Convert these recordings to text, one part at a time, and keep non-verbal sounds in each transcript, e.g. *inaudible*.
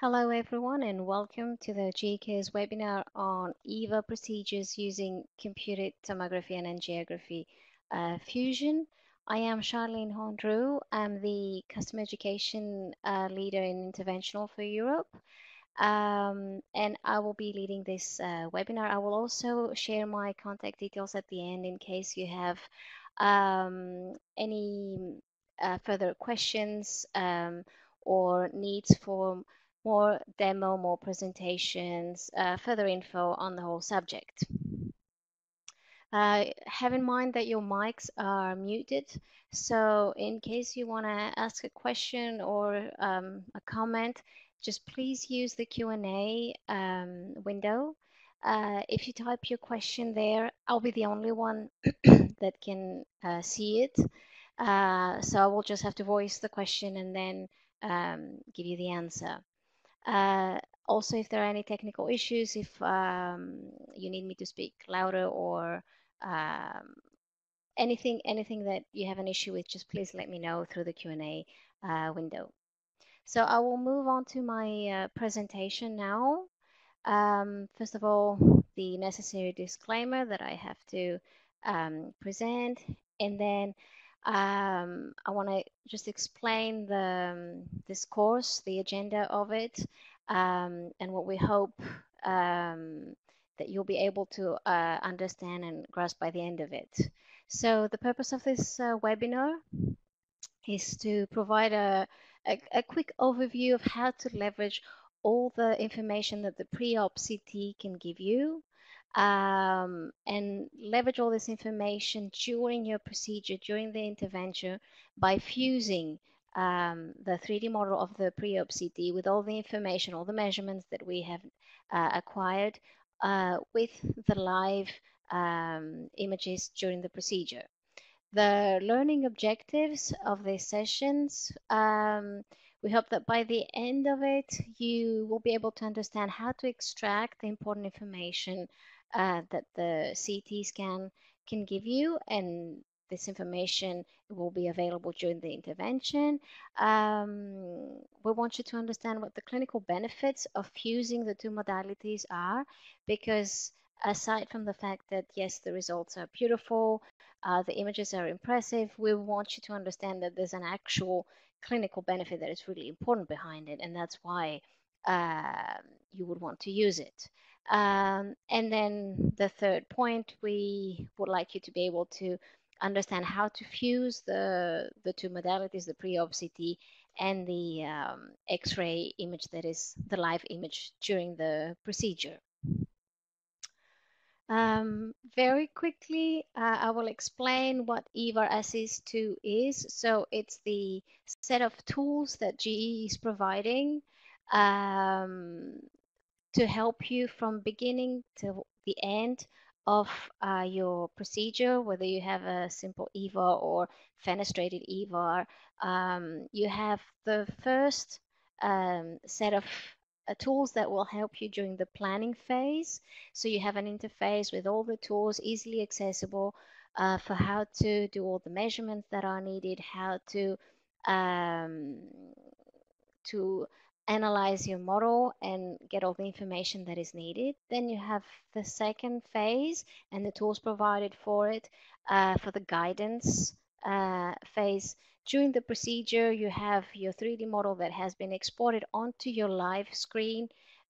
Hello everyone and welcome to the GCARES webinar on EVAR procedures using computed tomography and angiography uh, fusion. I am Charlene Hondru. I'm the customer education uh, leader in interventional for Europe. Um, and I will be leading this uh, webinar. I will also share my contact details at the end in case you have um, any uh, further questions um, or needs for more demo, more presentations, uh, further info on the whole subject. Uh, have in mind that your mics are muted. So in case you want to ask a question or um, a comment, just please use the Q&A um, window. Uh, if you type your question there, I'll be the only one *coughs* that can uh, see it. Uh, so I will just have to voice the question and then um, give you the answer. Uh, also, if there are any technical issues, if um, you need me to speak louder or um, anything, anything that you have an issue with, just please let me know through the Q&A uh, window. So I will move on to my uh, presentation now. Um, first of all, the necessary disclaimer that I have to um, present, and then um, I want to just explain the um, this course, the agenda of it, um, and what we hope um, that you'll be able to uh, understand and grasp by the end of it. So the purpose of this uh, webinar is to provide a, a, a quick overview of how to leverage all the information that the pre-op CT can give you um, and leverage all this information during your procedure, during the intervention by fusing um, the 3D model of the pre-op CT with all the information, all the measurements that we have uh, acquired uh, with the live um, images during the procedure. The learning objectives of these sessions, um, we hope that by the end of it, you will be able to understand how to extract the important information uh, that the CT scan can give you and this information will be available during the intervention. Um, we want you to understand what the clinical benefits of fusing the two modalities are because aside from the fact that yes, the results are beautiful, uh, the images are impressive, we want you to understand that there's an actual clinical benefit that is really important behind it and that's why uh, you would want to use it. Um, and then the third point, we would like you to be able to understand how to fuse the, the two modalities, the pre-op CT and the um, X-ray image that is the live image during the procedure. Um, very quickly, uh, I will explain what EVAR Assist 2 is. So it's the set of tools that GE is providing um, to help you from beginning to the end of uh, your procedure, whether you have a simple EVAR or fenestrated EVAR. Um, you have the first um, set of uh, tools that will help you during the planning phase. So you have an interface with all the tools easily accessible uh, for how to do all the measurements that are needed, how to um, to analyze your model and get all the information that is needed. Then you have the second phase and the tools provided for it uh, for the guidance uh, phase. During the procedure, you have your 3D model that has been exported onto your live screen,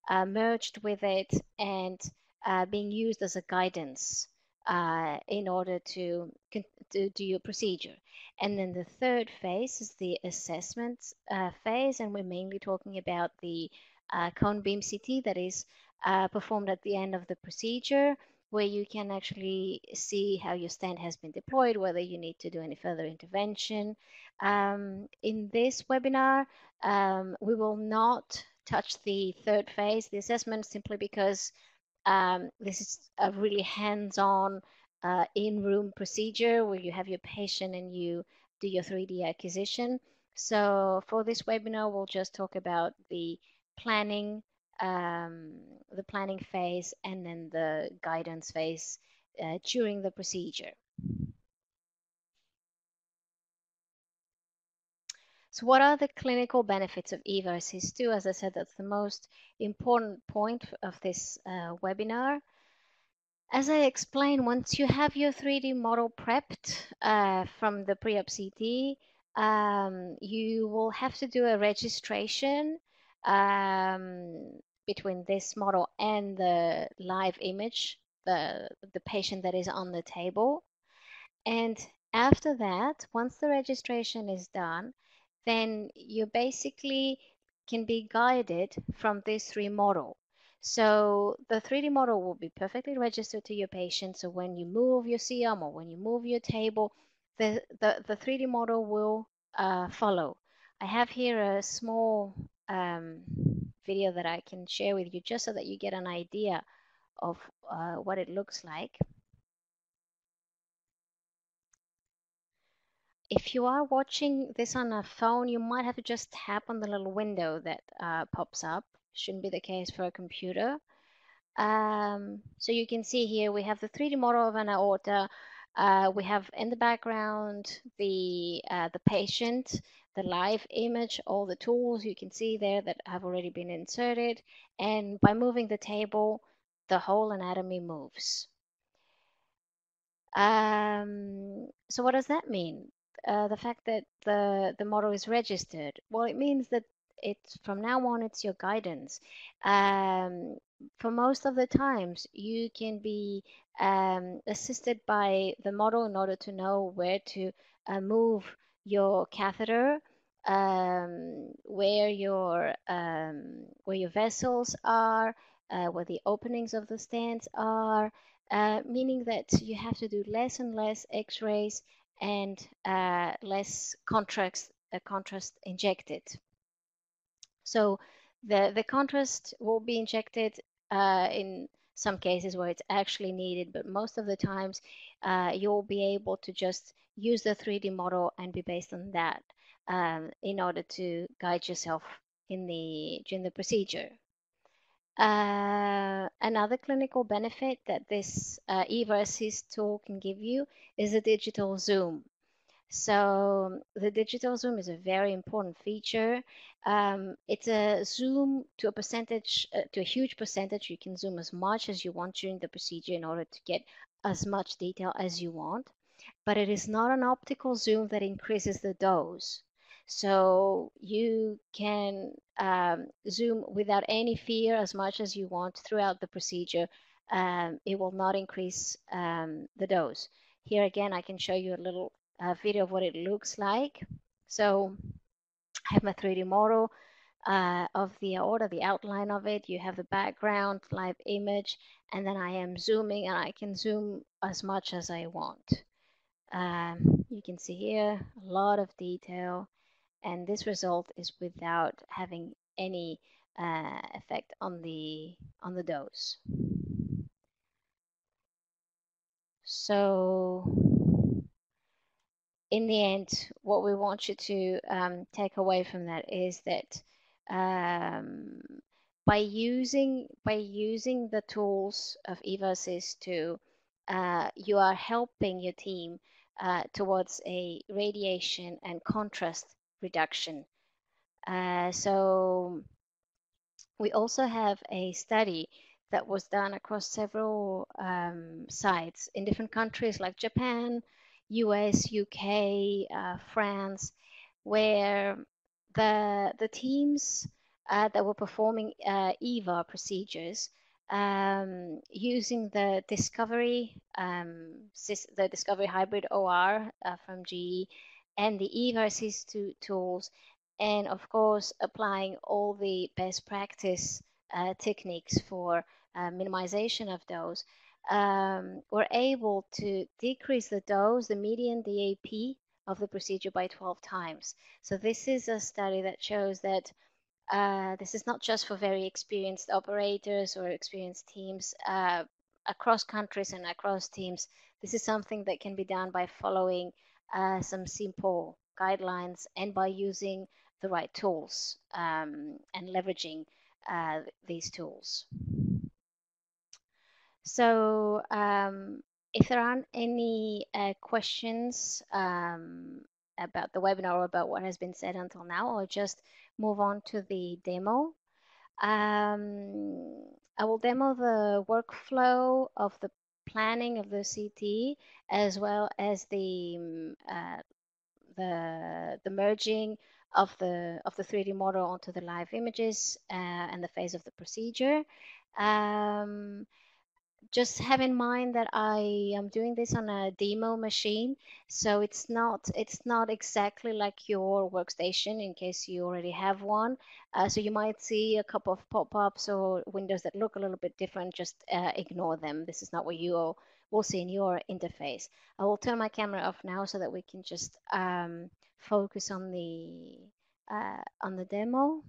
uh, merged with it, and uh, being used as a guidance uh, in order to, to do your procedure. And then the third phase is the assessment uh, phase, and we're mainly talking about the uh, cone beam CT that is uh, performed at the end of the procedure, where you can actually see how your stent has been deployed, whether you need to do any further intervention. Um, in this webinar, um, we will not touch the third phase, the assessment, simply because um, this is a really hands-on uh, in-room procedure where you have your patient and you do your 3D acquisition. So for this webinar, we'll just talk about the planning, um, the planning phase, and then the guidance phase uh, during the procedure. So what are the clinical benefits of EVAR Assist 2? As I said, that's the most important point of this uh, webinar. As I explained, once you have your 3D model prepped uh, from the pre-op CT, um, you will have to do a registration um, between this model and the live image, the, the patient that is on the table. And after that, once the registration is done, then you basically can be guided from this 3 model. So the 3D model will be perfectly registered to your patient. So when you move your C-arm or when you move your table, the, the, the 3D model will uh, follow. I have here a small um, video that I can share with you just so that you get an idea of uh, what it looks like. If you are watching this on a phone, you might have to just tap on the little window that uh, pops up shouldn't be the case for a computer. Um, so you can see here we have the 3D model of an aorta. Uh, we have in the background the uh, the patient, the live image, all the tools you can see there that have already been inserted. And by moving the table, the whole anatomy moves. Um, so what does that mean? Uh, the fact that the, the model is registered? Well, it means that it's from now on it's your guidance. Um, for most of the times you can be um, assisted by the model in order to know where to uh, move your catheter um, where your um, where your vessels are uh, where the openings of the stents are uh, meaning that you have to do less and less x-rays and uh, less contrast, uh, contrast injected so the, the contrast will be injected uh, in some cases where it's actually needed, but most of the times uh, you'll be able to just use the 3D model and be based on that um, in order to guide yourself in the during the procedure. Uh, another clinical benefit that this uh, tool can give you is a digital zoom. So the digital zoom is a very important feature. Um, it's a zoom to a percentage, uh, to a huge percentage. You can zoom as much as you want during the procedure in order to get as much detail as you want. But it is not an optical zoom that increases the dose. So you can um, zoom without any fear as much as you want throughout the procedure. Um, it will not increase um, the dose. Here again, I can show you a little a video of what it looks like. So I have my 3D model uh, of the aorta, the outline of it. You have the background, live image, and then I am zooming and I can zoom as much as I want. Um, you can see here a lot of detail and this result is without having any uh, effect on the on the dose. So in the end, what we want you to um, take away from that is that um, by using by using the tools of EVAR Assist 2, uh, you are helping your team uh, towards a radiation and contrast reduction. Uh, so we also have a study that was done across several um, sites in different countries like Japan, US, UK, uh, France, where the the teams uh, that were performing uh, EVAR procedures um, using the Discovery um, the Discovery Hybrid OR uh, from GE and the EVAR Assist tools, and of course applying all the best practice uh, techniques for uh, minimization of those um, were able to decrease the dose, the median DAP of the procedure by 12 times. So this is a study that shows that uh, this is not just for very experienced operators or experienced teams uh, across countries and across teams. This is something that can be done by following uh, some simple guidelines and by using the right tools um, and leveraging uh, these tools. So um, if there aren't any uh, questions, um, about the webinar or about what has been said until now, I'll just move on to the demo. Um, I will demo the workflow of the planning of the CT as well as the mm, uh, the the merging of the of the 3D model onto the live images uh, and the phase of the procedure. Um, just have in mind that I am doing this on a demo machine, so it's not it's not exactly like your workstation in case you already have one. Uh, so you might see a couple of pop-ups or windows that look a little bit different. Just uh, ignore them. This is not what you will see in your interface. I will turn my camera off now so that we can just um, focus on the uh, on the demo.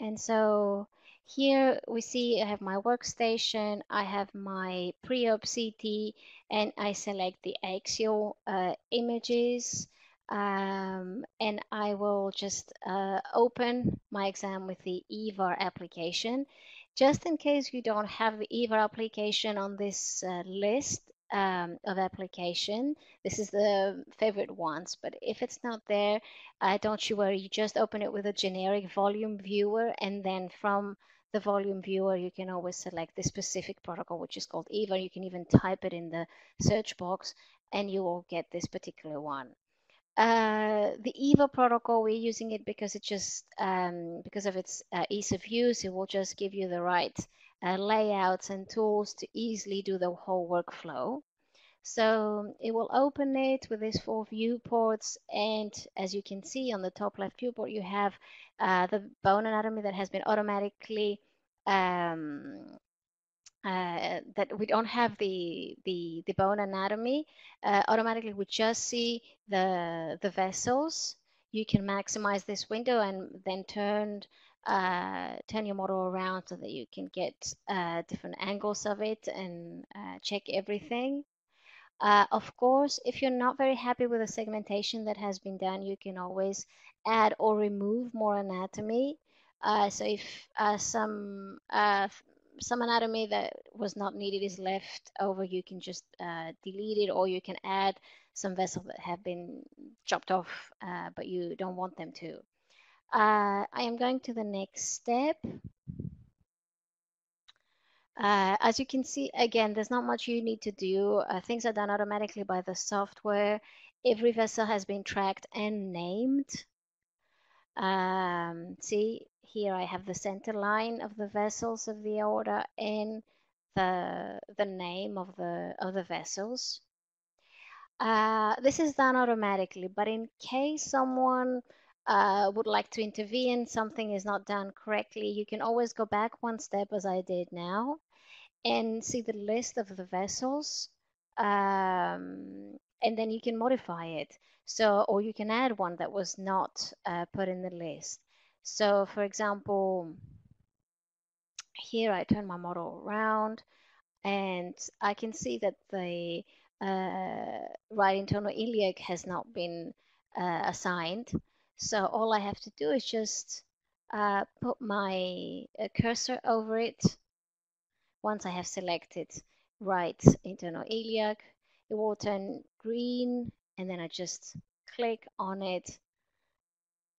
And so here we see I have my workstation, I have my pre-op CT, and I select the axial uh, images. Um, and I will just uh, open my exam with the EVAR application. Just in case you don't have the EVAR application on this uh, list um, of application, this is the favorite ones. But if it's not there, uh, don't you worry. You just open it with a generic volume viewer, and then from the volume viewer, you can always select the specific protocol, which is called EVAR. You can even type it in the search box, and you will get this particular one. Uh, the EVAR protocol, we're using it because it just um, because of its uh, ease of use. It will just give you the right uh, layouts and tools to easily do the whole workflow. So it will open it with these four viewports, and as you can see on the top left viewport, you have uh, the bone anatomy that has been automatically um, uh, that we don't have the the, the bone anatomy, uh, automatically we just see the the vessels. You can maximize this window and then turn uh, turn your model around so that you can get uh, different angles of it and uh, check everything. Uh, of course, if you're not very happy with the segmentation that has been done, you can always add or remove more anatomy. so if some some anatomy that was not needed is left over, you can just uh, delete it or you can add some vessels that have been chopped off, uh, but you don't want them to. Uh, I am going to the next step. Uh, as you can see, again, there's not much you need to do. Uh, things are done automatically by the software. Every vessel has been tracked and named. Um, see, here I have the center line of the vessels of the aorta and the, the name of the, of the vessels. Uh, this is done automatically, but in case someone uh, would like to intervene, something is not done correctly, you can always go back one step as I did now and see the list of the vessels um, and then you can modify it. So, or you can add one that was not uh, put in the list. So for example, here I turn my model around and I can see that the uh, right internal iliac has not been uh, assigned. So all I have to do is just uh, put my uh, cursor over it. Once I have selected right internal iliac, it will turn green and then I just click on it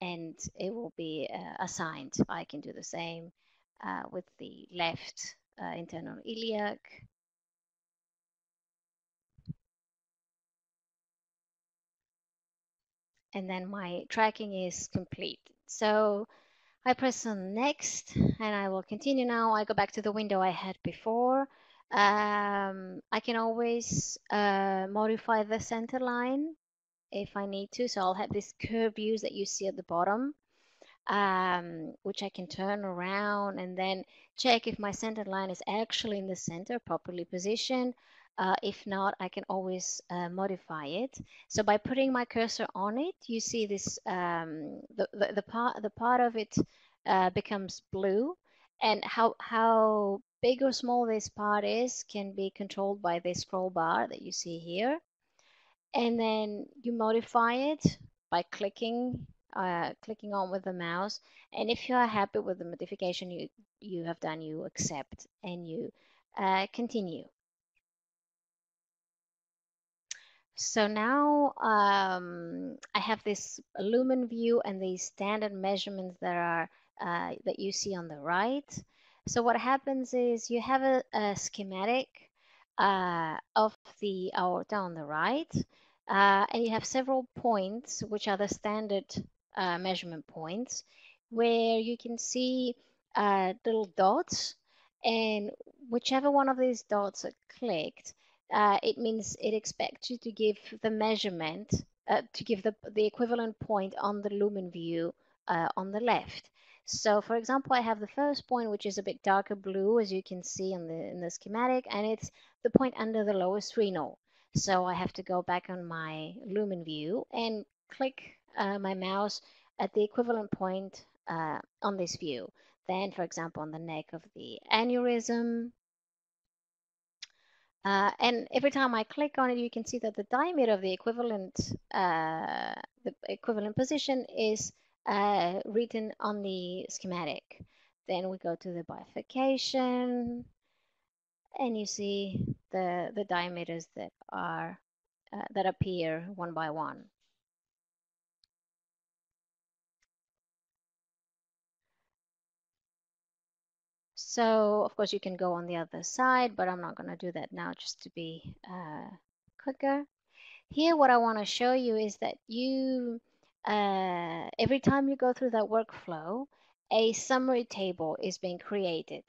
and it will be uh, assigned. I can do the same uh, with the left uh, internal iliac. And then my tracking is complete. So I press on next and I will continue now. I go back to the window I had before. Um, I can always uh, modify the center line if I need to. So I'll have this curve views that you see at the bottom, um, which I can turn around and then check if my center line is actually in the center, properly positioned. Uh, if not, I can always uh, modify it. So by putting my cursor on it, you see this, um, the, the, the, part, the part of it uh, becomes blue and how, how big or small this part is can be controlled by this scroll bar that you see here and then you modify it by clicking uh, clicking on with the mouse. And if you are happy with the modification you, you have done, you accept and you uh, continue. So now um, I have this lumen view and these standard measurements that are uh, that you see on the right. So what happens is you have a, a schematic uh, of the aorta on the right, uh, and you have several points, which are the standard uh, measurement points, where you can see uh, little dots, and whichever one of these dots are clicked, uh, it means it expects you to give the measurement, uh, to give the, the equivalent point on the lumen view uh, on the left. So for example, I have the first point, which is a bit darker blue, as you can see in the, in the schematic, and it's the point under the lowest renal. So I have to go back on my lumen view and click uh, my mouse at the equivalent point uh, on this view. Then, for example, on the neck of the aneurysm, uh, and every time I click on it, you can see that the diameter of the equivalent, uh, the equivalent position is uh, written on the schematic. Then we go to the bifurcation, and you see the the diameters that are uh, that appear one by one. So of course you can go on the other side, but I'm not going to do that now just to be uh, quicker. Here what I want to show you is that you, uh, every time you go through that workflow, a summary table is being created.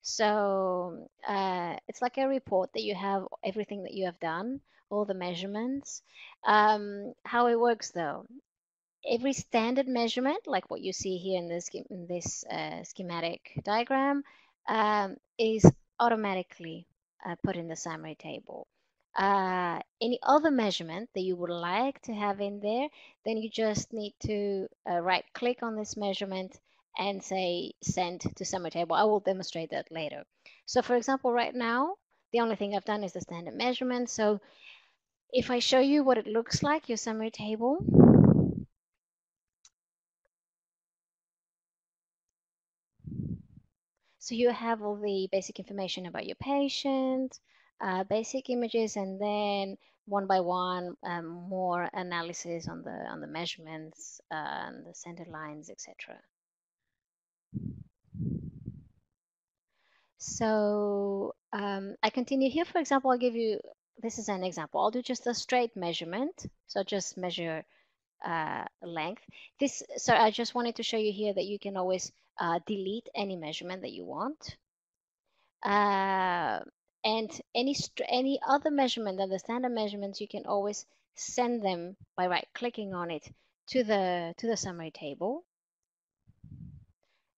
So uh, it's like a report that you have everything that you have done, all the measurements. Um, how it works though, every standard measurement, like what you see here in this, in this uh, schematic diagram, um, is automatically uh, put in the summary table. Uh, any other measurement that you would like to have in there, then you just need to uh, right click on this measurement and say send to summary table. I will demonstrate that later. So for example, right now, the only thing I've done is the standard measurement. So if I show you what it looks like, your summary table, So you have all the basic information about your patient, uh, basic images, and then one by one, um, more analysis on the on the measurements uh, and the center lines, etc. So um, I continue here. For example, I'll give you this is an example. I'll do just a straight measurement. So just measure uh, length. This, so I just wanted to show you here that you can always uh, delete any measurement that you want. Uh, and any, any other measurement than the standard measurements, you can always send them by right clicking on it to the, to the summary table.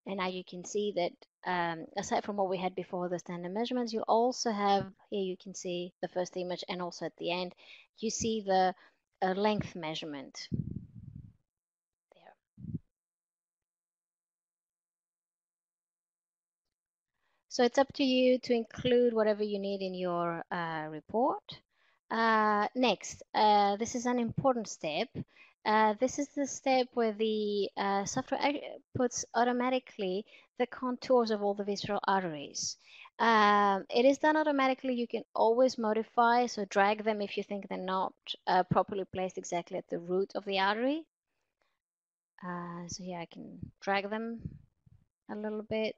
And now you can see that um, aside from what we had before the standard measurements, you also have, here you can see the first image and also at the end, you see the uh, length measurement. So it's up to you to include whatever you need in your uh, report. Uh, next, uh, this is an important step. Uh, this is the step where the uh, software puts automatically the contours of all the visceral arteries. Um, it is done automatically. You can always modify, so drag them if you think they're not uh, properly placed exactly at the root of the artery. so here I can drag them a little bit.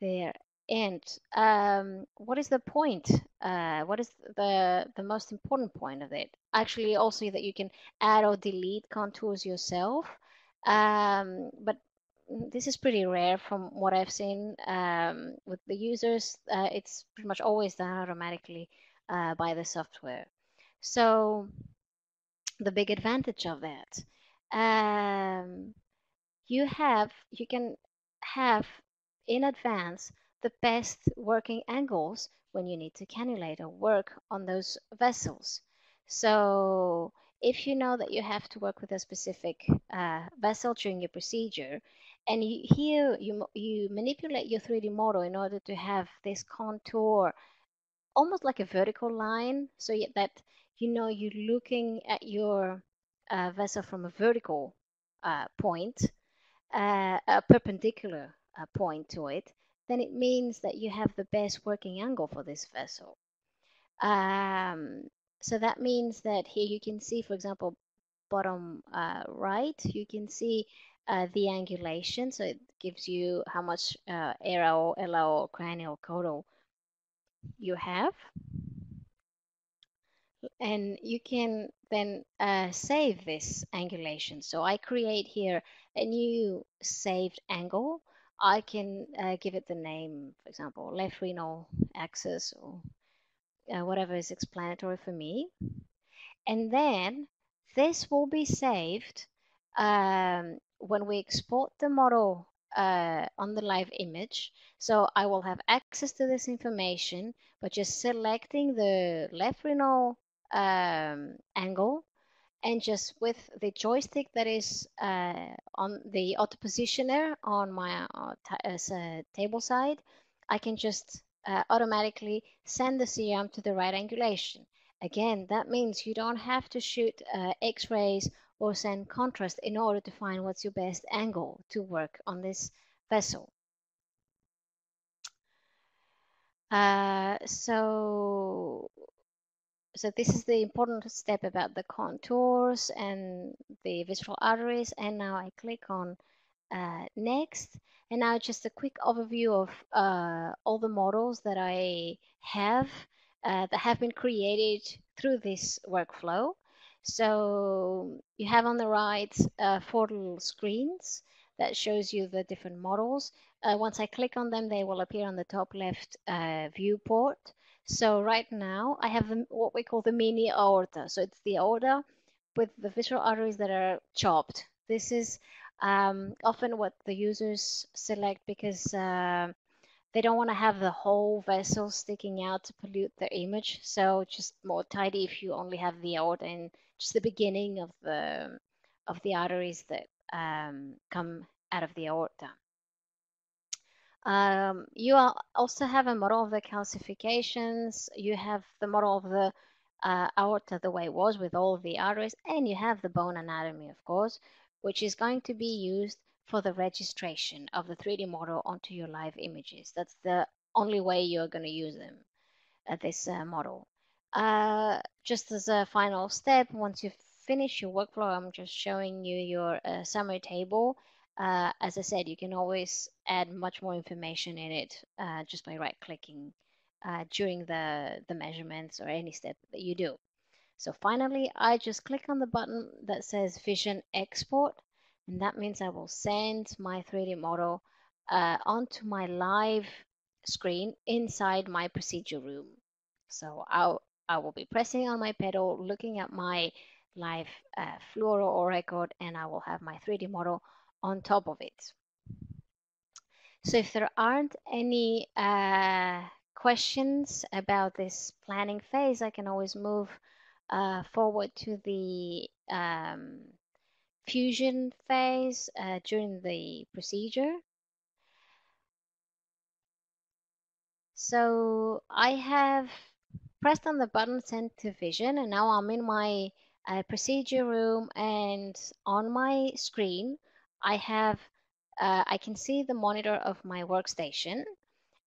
There. And um, what is the point? Uh, what is the the most important point of it? Actually, also that you can add or delete contours yourself. Um, but this is pretty rare from what I've seen um, with the users. Uh, it's pretty much always done automatically uh, by the software. So the big advantage of that, um, you have you can have in advance the best working angles when you need to cannulate or work on those vessels. So if you know that you have to work with a specific uh, vessel during your procedure, and you, here you, you manipulate your 3D model in order to have this contour almost like a vertical line, so that you know you're looking at your vessel from a vertical uh, point, uh, a perpendicular uh, point to it, then it means that you have the best working angle for this vessel. Um, so that means that here you can see, for example, bottom uh, right, you can see uh, the angulation. So it gives you how much uh, RAO, LAO, cranial, caudal you have. And you can then uh, save this angulation. So I create here a new saved angle. I can uh, give it the name, for example, left renal axis or uh, whatever is explanatory for me. And then this will be saved um, when we export the model uh, on the live image. So I will have access to this information by just selecting the left renal um, angle and just with the joystick that is uh, on the auto positioner on my uh, uh table side, I can just uh, automatically send the C-arm to the right angulation. Again, that means you don't have to shoot uh, x-rays or send contrast in order to find what's your best angle to work on this vessel. Uh, so, so this is the important step about the contours and the visceral arteries. And now I click on uh, next. And now just a quick overview of uh, all the models that I have uh, that have been created through this workflow. So you have on the right uh, four little screens that shows you the different models. Uh, once I click on them, they will appear on the top left uh, viewport. So right now I have what we call the mini aorta. So it's the aorta with the visceral arteries that are chopped. This is um, often what the users select because uh, they don't want to have the whole vessel sticking out to pollute their image. So just more tidy if you only have the aorta and just the beginning of the of the arteries that um, come out of the aorta. Um, you also have a model of the calcifications. You have the model of the uh, aorta the way it was with all the arteries, and you have the bone anatomy, of course, which is going to be used for the registration of the 3D model onto your live images. That's the only way you're going to use them at this uh, model. Uh, just as a final step, once you've finished your workflow, I'm just showing you your uh, summary table. Uh, as I said, you can always add much more information in it uh, just by right clicking uh, during the, the measurements or any step that you do. So finally, I just click on the button that says Vision Export, and that means I will send my 3D model uh, onto my live screen inside my procedure room. So I'll, I will be pressing on my pedal, looking at my live uh, fluoro or record, and I will have my 3D model on top of it. So if there aren't any uh, questions about this planning phase, I can always move uh, forward to the um, fusion phase uh, during the procedure. So I have pressed on the button send to vision and now I'm in my uh, procedure room and on my screen I have uh, I can see the monitor of my workstation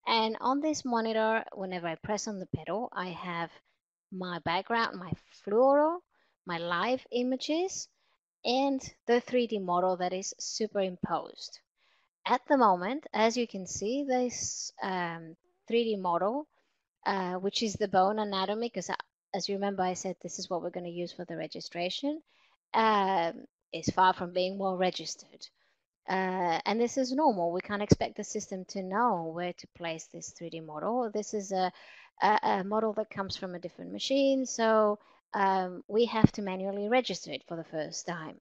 and on this monitor whenever I press on the pedal I have my background, my fluoro, my live images, and the 3D model that is superimposed. At the moment, as you can see, this um, 3D model, uh, which is the bone anatomy, because as you remember, I said this is what we're going to use for the registration, um, is far from being well registered. Uh, and this is normal. We can't expect the system to know where to place this 3D model. This is a, a, a model that comes from a different machine, so um, we have to manually register it for the first time.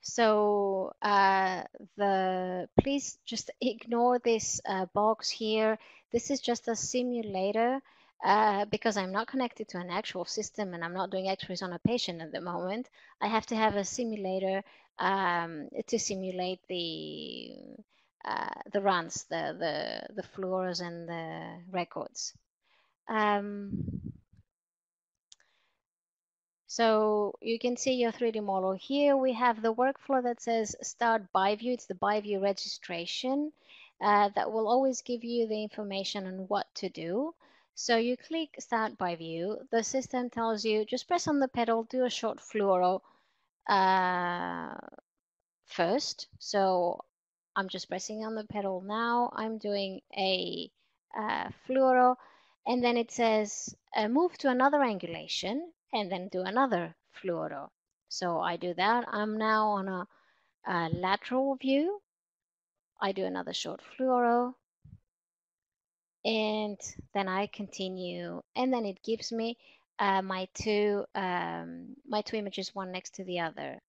So uh, the please just *laughs* ignore this uh, box here. This is just a simulator uh, because I'm not connected to an actual system and I'm not doing x-rays on a patient at the moment. I have to have a simulator um, to simulate the uh, the runs, the, the, the fluoros and the records. Um, so you can see your 3D model here. We have the workflow that says start by view. It's the by view registration uh, that will always give you the information on what to do. So you click start by view. The system tells you just press on the pedal, do a short fluoro uh, first. So I'm just pressing on the pedal now. I'm doing a uh, fluoro and then it says uh, move to another angulation and then do another fluoro. So I do that. I'm now on a, a lateral view. I do another short fluoro and then I continue and then it gives me uh, my two um, my two images one next to the other.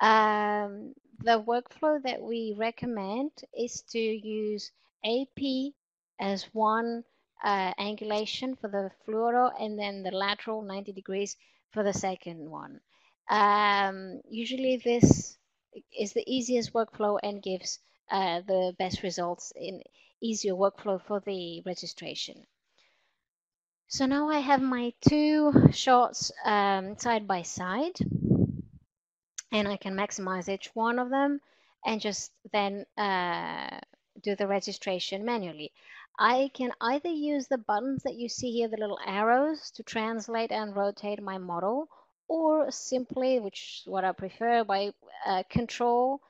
Um, the workflow that we recommend is to use AP as one uh, angulation for the fluoro and then the lateral 90 degrees for the second one. Um, usually this is the easiest workflow and gives uh, the best results in easier workflow for the registration. So now I have my two shots um, side by side and I can maximize each one of them and just then uh, do the registration manually. I can either use the buttons that you see here, the little arrows to translate and rotate my model or simply, which is what I prefer, by uh, control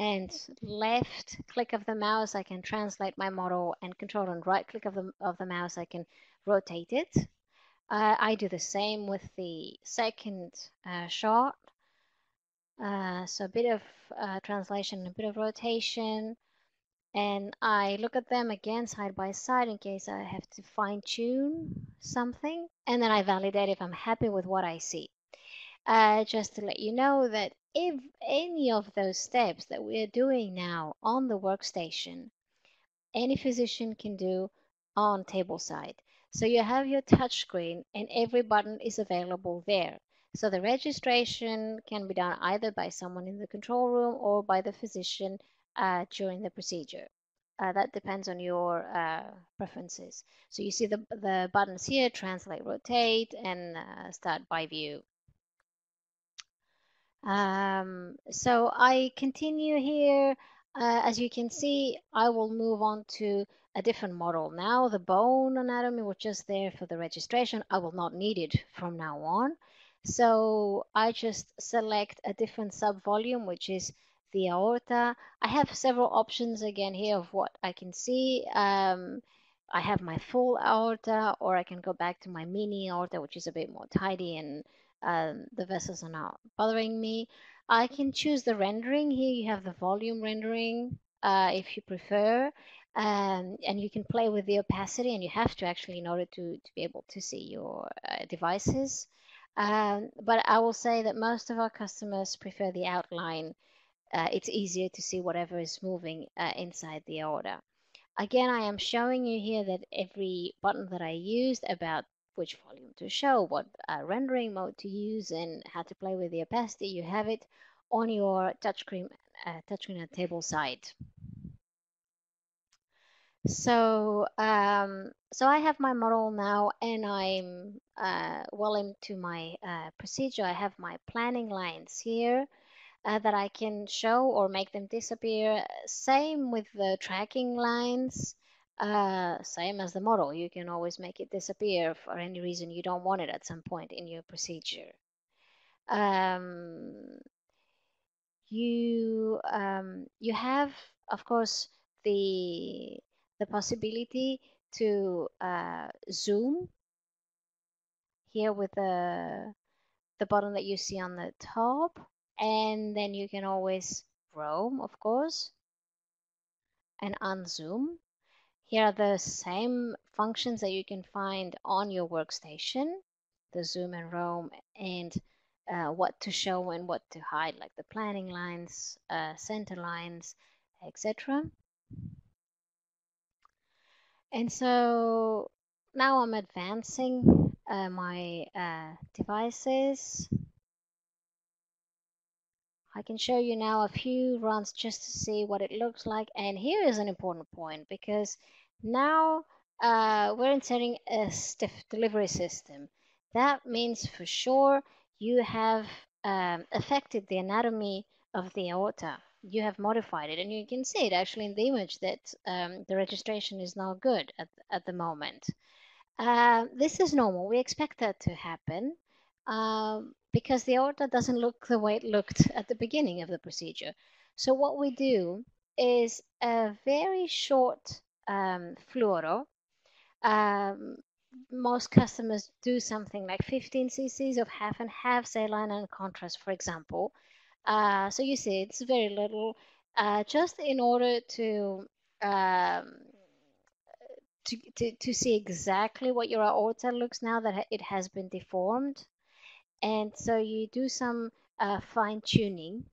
and left click of the mouse, I can translate my model and control and right click of the, of the mouse, I can rotate it. Uh, I do the same with the second uh, shot. Uh, so a bit of uh, translation, a bit of rotation, and I look at them again side by side in case I have to fine tune something, and then I validate if I'm happy with what I see. Uh, just to let you know that if any of those steps that we are doing now on the workstation, any physician can do on table side. So you have your touchscreen and every button is available there. So the registration can be done either by someone in the control room or by the physician uh, during the procedure. Uh, that depends on your uh, preferences. So you see the, the buttons here, translate, rotate, and uh, start by view. Um, so I continue here. Uh, as you can see, I will move on to a different model. Now the bone anatomy was just there for the registration. I will not need it from now on. So I just select a different subvolume, which is the aorta. I have several options again here of what I can see. Um, I have my full aorta, or I can go back to my mini aorta, which is a bit more tidy and um, the vessels are not bothering me. I can choose the rendering. Here you have the volume rendering uh, if you prefer. Um, and you can play with the opacity and you have to actually in aorta to, to be able to see your uh, devices. Um, but I will say that most of our customers prefer the outline. Uh, it's easier to see whatever is moving uh, inside the order. Again, I am showing you here that every button that I used about which volume to show, what uh, rendering mode to use, and how to play with the opacity, you have it on your touchscreen, uh, touchscreen at table side. So, um, so I have my model now and I'm uh, well into my uh, procedure. I have my planning lines here uh, that I can show or make them disappear. Same with the tracking lines, uh, same as the model. You can always make it disappear for any reason you don't want it at some point in your procedure. Um, you, um, you have, of course, the the possibility to uh, zoom here with the, the button that you see on the top. And then you can always roam, of course, and unzoom. Here are the same functions that you can find on your workstation, the zoom and roam, and uh, what to show and what to hide, like the planning lines, uh, center lines, etc. And so now I'm advancing uh, my uh, devices. I can show you now a few runs just to see what it looks like. And here is an important point because now uh, we're inserting a stiff delivery system. That means for sure you have um, affected the anatomy of the aorta. You have modified it, and you can see it actually in the image that um, the registration is not good at, at the moment. Uh, this is normal. We expect that to happen um, because the aorta doesn't look the way it looked at the beginning of the procedure. So what we do is a very short um, fluoro. Um, most customers do something like 15 cc's of half and half saline and contrast, for example. Uh, so you see, it's very little, uh, just in order to um, to, to, to see exactly what your aorta looks now that it has been deformed. And so you do some uh, fine tuning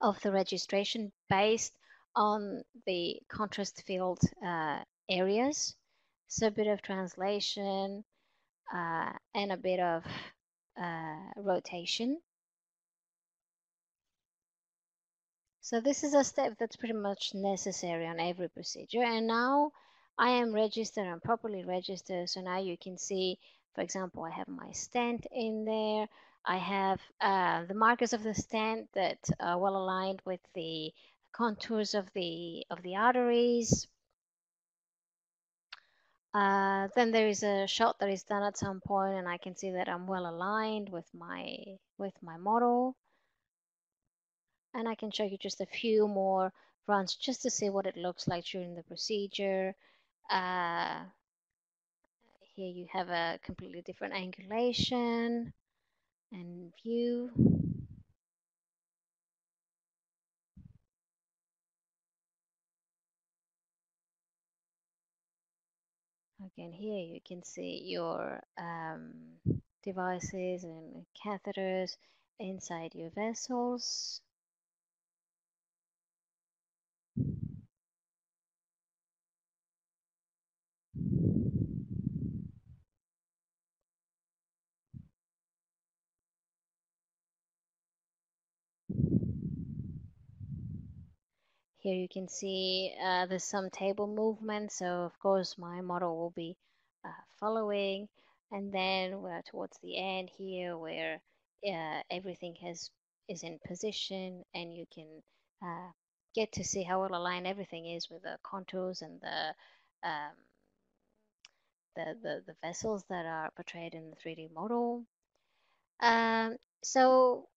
of the registration based on the contrast field uh, areas. So a bit of translation uh, and a bit of uh, rotation. So this is a step that's pretty much necessary on every procedure. And now I am registered, I'm properly registered. So now you can see, for example, I have my stent in there. I have uh, the markers of the stent that are well aligned with the contours of the of the arteries. Uh, then there is a shot that is done at some point and I can see that I'm well aligned with my with my model. And I can show you just a few more runs just to see what it looks like during the procedure. Uh, here you have a completely different angulation and view. Again, here you can see your um, devices and catheters inside your vessels. Here you can see uh, there's some table movement. So of course my model will be uh, following. And then we're towards the end here where uh, everything has is in position and you can uh, get to see how well aligned everything is with the contours and the um, the, the, the vessels that are portrayed in the 3D model. Um, so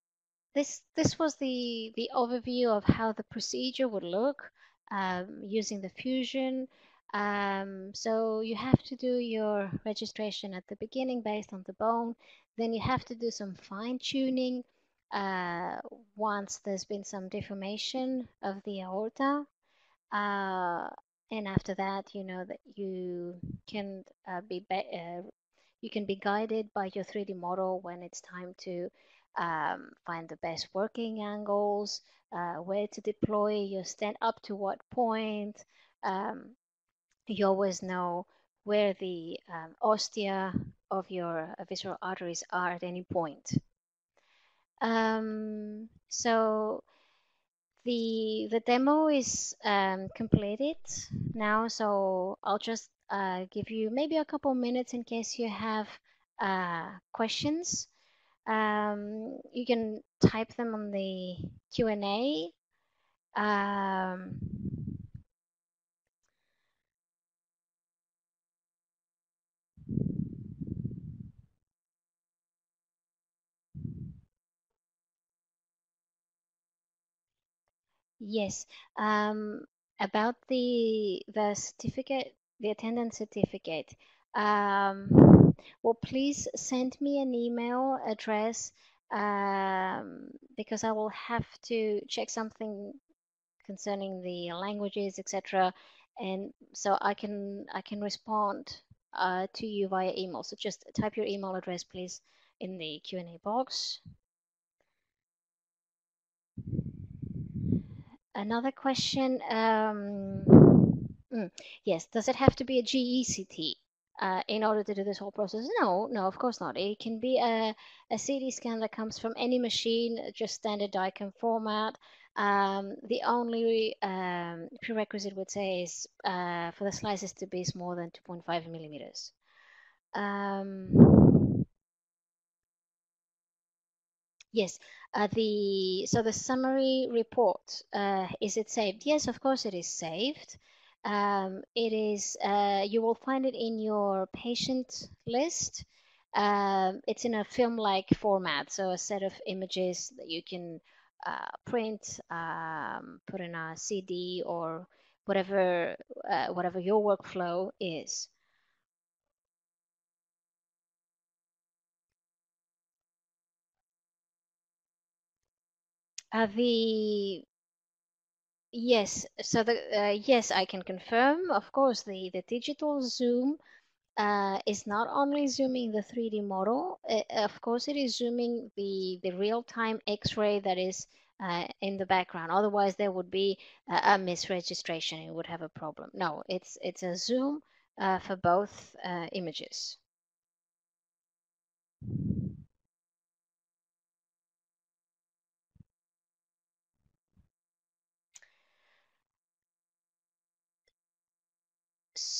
this this was the the overview of how the procedure would look um, using the fusion. Um, so you have to do your registration at the beginning based on the bone. Then you have to do some fine tuning uh, once there's been some deformation of the aorta. Uh, and after that, you know that you can uh, be, be uh, you can be guided by your 3D model when it's time to um, find the best working angles, uh, where to deploy your stent up to what point. Um, you always know where the um, ostia of your uh, visceral arteries are at any point. Um, so the the demo is um, completed now, so I'll just uh, give you maybe a couple minutes in case you have uh, questions. Um, you can type them on the Q&A. Um, yes, um, about the the certificate, the attendance certificate. Um, well, please send me an email address um, because I will have to check something concerning the languages, etc. And so I can I can respond uh, to you via email. So just type your email address, please, in the Q&A box. Another question. Um, mm, yes, does it have to be a GECT? Uh, in order to do this whole process? No, no, of course not. It can be a, a CT scan that comes from any machine, just standard DICOM format. Um, the only um, prerequisite would say is uh, for the slices to be more than 2.5 millimeters. Um, yes, uh, the so the summary report uh, is it saved? Yes, of course it is saved. Um, it is, uh, you will find it in your patient list. Um, it's in a film-like format, so a set of images that you can uh, print, um, put in a CD or whatever, uh, whatever your workflow is. Uh, the Yes, so the uh, yes, I can confirm. Of course, the the digital zoom uh, is not only zooming the 3D model. Uh, of course, it is zooming the the real-time X-ray that is uh, in the background. Otherwise, there would be a, a misregistration. It would have a problem. No, it's it's a zoom uh, for both images.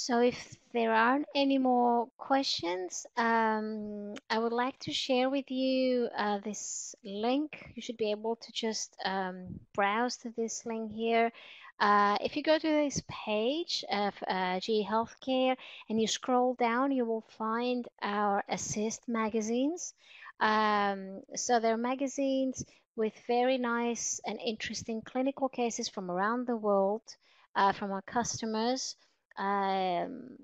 So if there aren't any more questions, um, I would like to share with you uh, this link. You should be able to just um, browse to this link here. Uh, if you go to this page of uh, GE Healthcare and you scroll down, you will find our Assist magazines. Um, so they're magazines with very nice and interesting clinical cases from around the world, uh, from our customers. Um,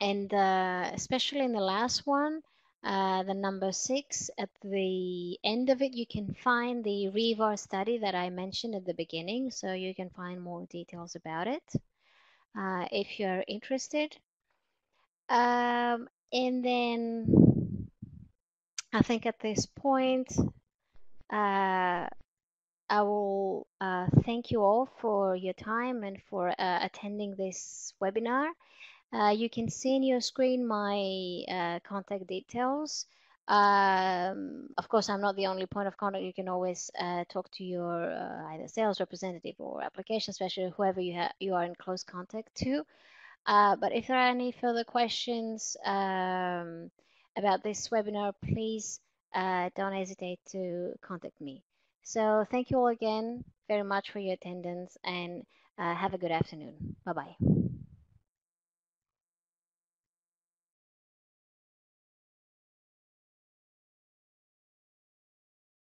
and uh, especially in the last one, uh, the number six, at the end of it, you can find the REVAR study that I mentioned at the beginning, so you can find more details about it uh, if you're interested. Um, and then I think at this point, uh, I will uh, thank you all for your time and for uh, attending this webinar. Uh, you can see in your screen my uh, contact details. Um, of course, I'm not the only point of contact. You can always uh, talk to your uh, either sales representative or application specialist, whoever you, you are in close contact to. but if there are any further questions um, about this webinar, please don't hesitate to contact me. So thank you all again very much for your attendance and uh, have a good afternoon. Bye-bye.